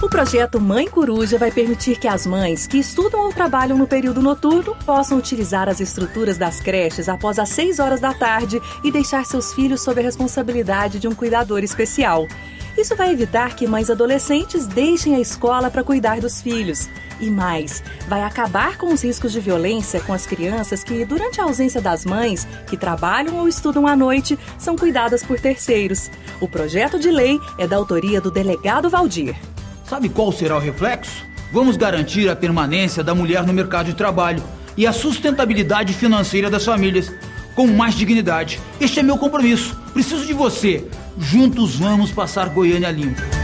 O projeto Mãe Coruja vai permitir que as mães que estudam ou trabalham no período noturno possam utilizar as estruturas das creches após as 6 horas da tarde e deixar seus filhos sob a responsabilidade de um cuidador especial. Isso vai evitar que mães adolescentes deixem a escola para cuidar dos filhos. E mais, vai acabar com os riscos de violência com as crianças que, durante a ausência das mães, que trabalham ou estudam à noite, são cuidadas por terceiros. O projeto de lei é da autoria do delegado Valdir. Sabe qual será o reflexo? Vamos garantir a permanência da mulher no mercado de trabalho e a sustentabilidade financeira das famílias com mais dignidade. Este é meu compromisso. Preciso de você. Juntos vamos passar Goiânia limpo.